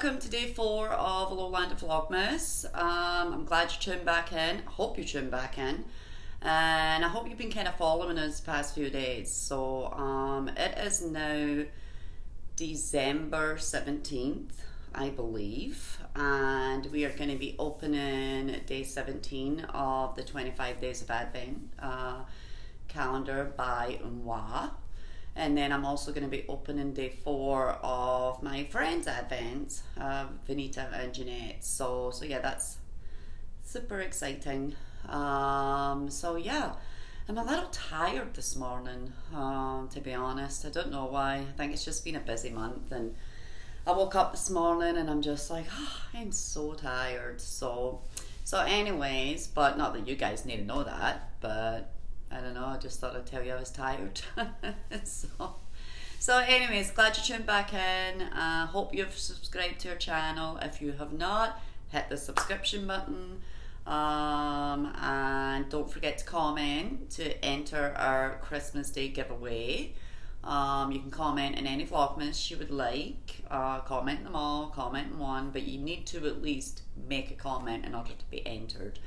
Welcome to day four of Lowlander Vlogmas. Um, I'm glad you tuned back in. I hope you tuned back in. And I hope you've been kind of following us past few days. So um, it is now December 17th, I believe. And we are going to be opening day 17 of the 25 Days of Advent uh, calendar by Unwa. And then I'm also going to be opening day four of my friends' Advent, uh, Venita and Jeanette. So, so yeah, that's super exciting. Um, so yeah, I'm a little tired this morning, um, to be honest. I don't know why. I think it's just been a busy month, and I woke up this morning and I'm just like, oh, I'm so tired. So, so anyways, but not that you guys need to know that, but I don't know. I just thought I'd tell you I was tired. so, so anyways, glad you tuned back in. Uh, hope you've subscribed to our channel. If you have not, hit the subscription button. Um, and don't forget to comment to enter our Christmas Day giveaway. Um, you can comment in any vlogmas you would like. Uh, comment them all, comment in one, but you need to at least make a comment in order to be entered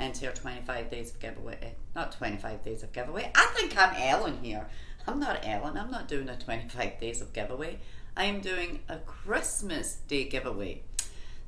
into your 25 days of giveaway. Not 25 days of giveaway. I think I'm Ellen here. I'm not Ellen. I'm not doing a 25 days of giveaway. I am doing a Christmas Day giveaway.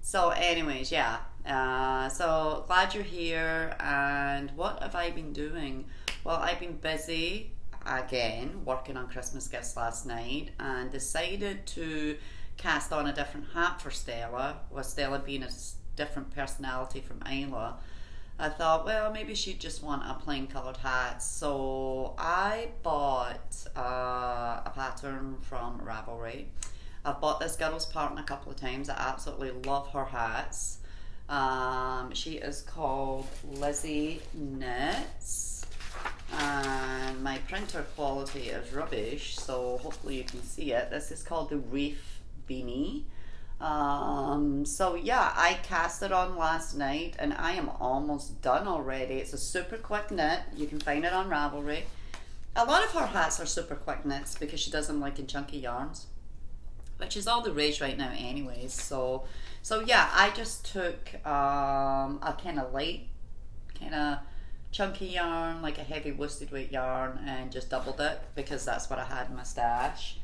So, anyways, yeah. Uh, so glad you're here. And what have I been doing? Well, I've been busy again working on Christmas gifts last night and decided to cast on a different hat for Stella, with Stella being a different personality from Isla. I thought, well, maybe she'd just want a plain coloured hat. So I bought uh, a pattern from Ravelry. I've bought this girl's pattern a couple of times. I absolutely love her hats. Um, she is called Lizzy Knits. And my printer quality is rubbish, so hopefully you can see it. This is called the Reef Beanie. Um, so yeah, I cast it on last night and I am almost done already. It's a super quick knit. You can find it on Ravelry. A lot of her hats are super quick knits because she does them like in chunky yarns, which is all the rage right now anyways. So, so yeah, I just took um, a kind of light, kind of chunky yarn, like a heavy worsted weight yarn and just doubled it because that's what I had in my stash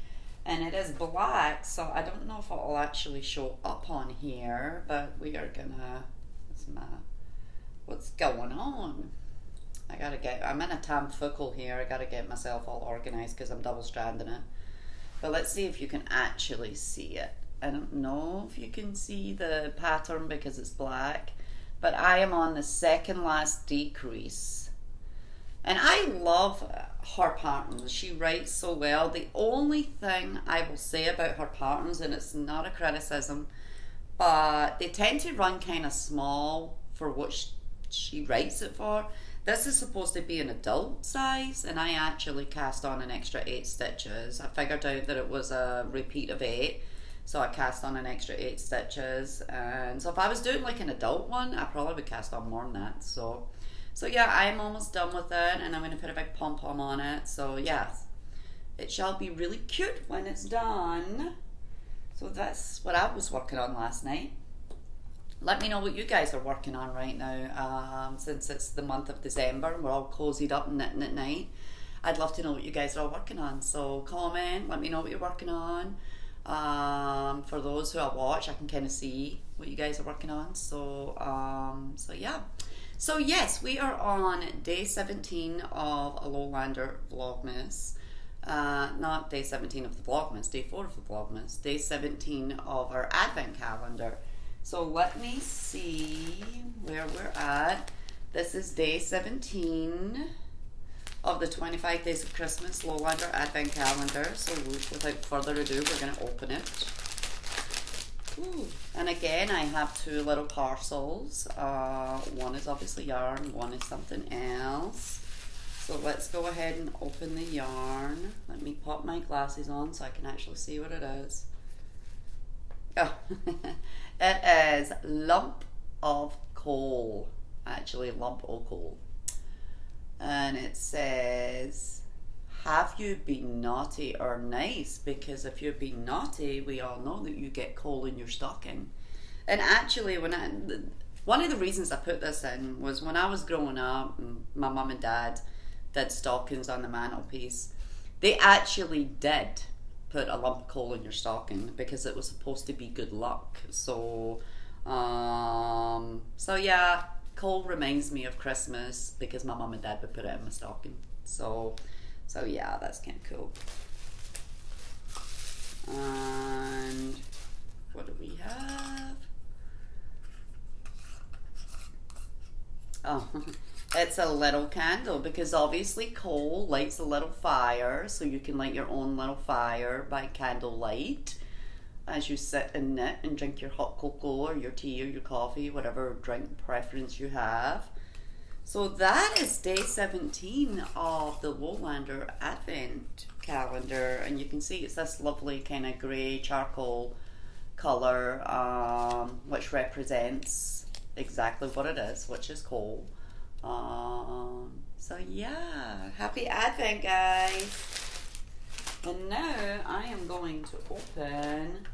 and it is black so I don't know if it will actually show up on here but we are gonna my, what's going on? I gotta get I'm in a tamfuckle here I gotta get myself all organized because I'm double stranding it. But let's see if you can actually see it. I don't know if you can see the pattern because it's black but I am on the second last decrease. And I love her patterns. She writes so well. The only thing I will say about her patterns, and it's not a criticism, but they tend to run kind of small for what she, she writes it for. This is supposed to be an adult size, and I actually cast on an extra eight stitches. I figured out that it was a repeat of eight, so I cast on an extra eight stitches. And so if I was doing like an adult one, I probably would cast on more than that. So so yeah, I'm almost done with it and I'm going to put a big pom-pom on it. So yes, it shall be really cute when it's done. So that's what I was working on last night. Let me know what you guys are working on right now um, since it's the month of December and we're all cozied up and knitting at night. I'd love to know what you guys are all working on. So comment, let me know what you're working on. Um, for those who I watch, I can kind of see what you guys are working on. So, um, so yeah. So yes, we are on day 17 of a Lowlander Vlogmas. Uh, not day 17 of the Vlogmas, day 4 of the Vlogmas, day 17 of our Advent calendar. So let me see where we're at. This is day 17 of the 25 Days of Christmas Lowlander Advent calendar. So without further ado, we're going to open it. Ooh. And again, I have two little parcels. Uh, one is obviously yarn, one is something else. So let's go ahead and open the yarn. Let me pop my glasses on so I can actually see what it is. Oh, it is lump of coal. Actually, lump of coal. And it says have you been naughty or nice? Because if you've been naughty, we all know that you get coal in your stocking. And actually, when I, one of the reasons I put this in was when I was growing up, my mum and dad did stockings on the mantelpiece. They actually did put a lump of coal in your stocking because it was supposed to be good luck. So, um, so yeah, coal reminds me of Christmas because my mum and dad would put it in my stocking. So, so yeah, that's kind of cool. And what do we have? Oh, it's a little candle because obviously coal lights a little fire, so you can light your own little fire by candlelight as you sit and knit and drink your hot cocoa or your tea or your coffee, whatever drink preference you have. So that is day 17 of the Lowlander Advent calendar, and you can see it's this lovely kind of grey charcoal colour, um, which represents exactly what it is, which is coal. Um, so yeah, happy Advent, guys. And now I am going to open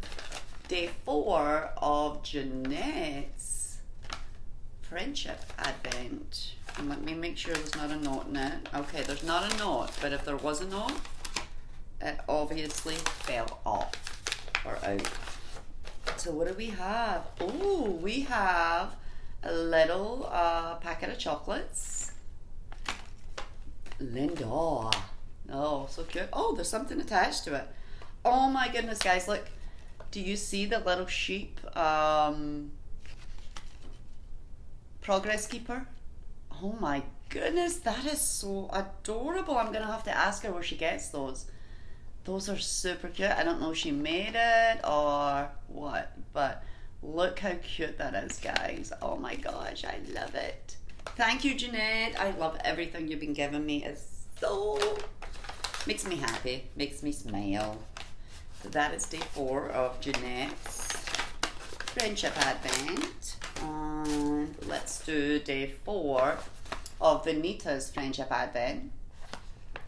day four of Jeanette's Friendship Advent. And let me make sure there's not a note in it. Okay, there's not a note, but if there was a note, it obviously fell off or out. So what do we have? Oh, we have a little uh, packet of chocolates. Lindor. Oh, so cute. Oh, there's something attached to it. Oh my goodness, guys, look. Do you see the little sheep um, progress keeper? Oh my goodness, that is so adorable. I'm to have to ask her where she gets those. Those are super cute. I don't know if she made it or what, but look how cute that is, guys. Oh my gosh, I love it. Thank you, Jeanette. I love everything you've been giving me. It's so Makes me happy, makes me smile. So that is day four of Jeanette's Friendship Advent. And let's do day four of Venita's Friendship Advent.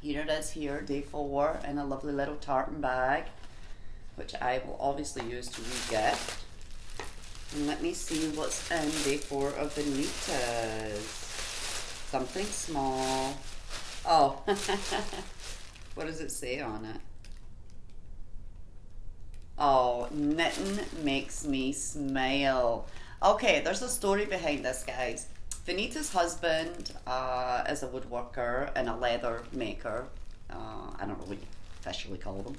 Here it is here, day four, in a lovely little tartan bag, which I will obviously use to re-gift. And let me see what's in day four of Venita's. Something small. Oh, What does it say on it? Oh, knitting makes me smile. Okay, there's a story behind this, guys. Venita's husband uh, is a woodworker and a leather maker. Uh, I don't know what you officially call them.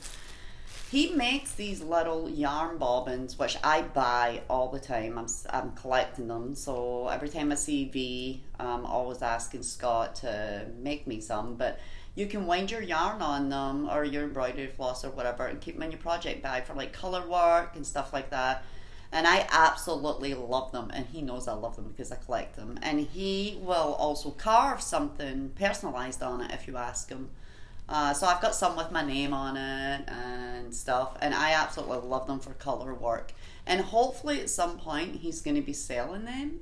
He makes these little yarn bobbins, which I buy all the time. I'm, I'm collecting them. So every time I see V, I'm always asking Scott to make me some. But you can wind your yarn on them or your embroidery floss or whatever and keep them in your project bag for like color work and stuff like that. And I absolutely love them, and he knows I love them because I collect them. And he will also carve something personalized on it if you ask him. Uh, so I've got some with my name on it and stuff, and I absolutely love them for color work. And hopefully, at some point, he's going to be selling them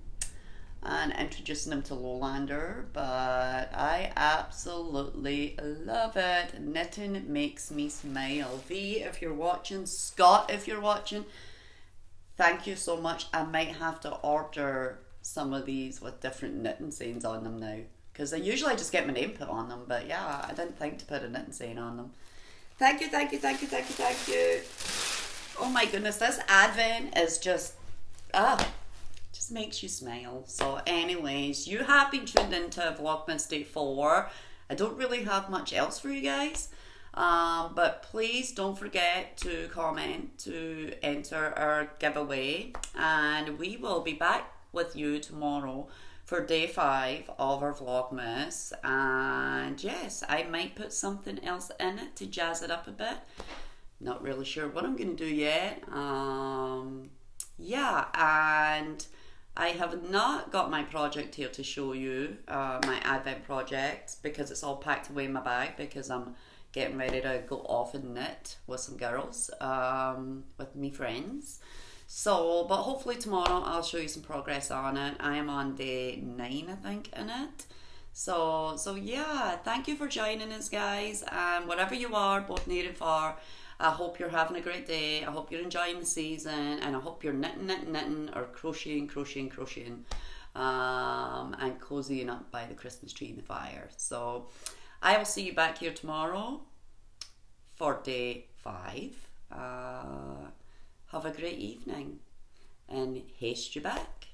and introducing them to Lowlander, but I absolutely love it. Knitting makes me smile. V, if you're watching, Scott, if you're watching, thank you so much. I might have to order some of these with different knitting sayings on them now because I usually just get my name put on them, but yeah, I didn't think to put a knitting saying on them. Thank you, thank you, thank you, thank you, thank you. Oh my goodness, this Advent is just ah just makes you smile. So, anyways, you have been tuned into Vlogmas Day 4. I don't really have much else for you guys. Um, but please don't forget to comment to enter our giveaway. And we will be back with you tomorrow for day five of our Vlogmas. And yes, I might put something else in it to jazz it up a bit. Not really sure what I'm going to do yet. Um, yeah, and I have not got my project here to show you, uh, my Advent project, because it's all packed away in my bag because I'm getting ready to go off and knit with some girls, um, with me friends. So, but hopefully tomorrow I'll show you some progress on it. I am on day nine, I think, in it. So, so yeah, thank you for joining us, guys. And wherever you are, both near and far, I hope you're having a great day. I hope you're enjoying the season, and I hope you're knitting, knitting, knitting, or crocheting, crocheting, crocheting, um, and cozying up by the Christmas tree and the fire. So, I will see you back here tomorrow for day five. Uh, have a great evening, and haste you back.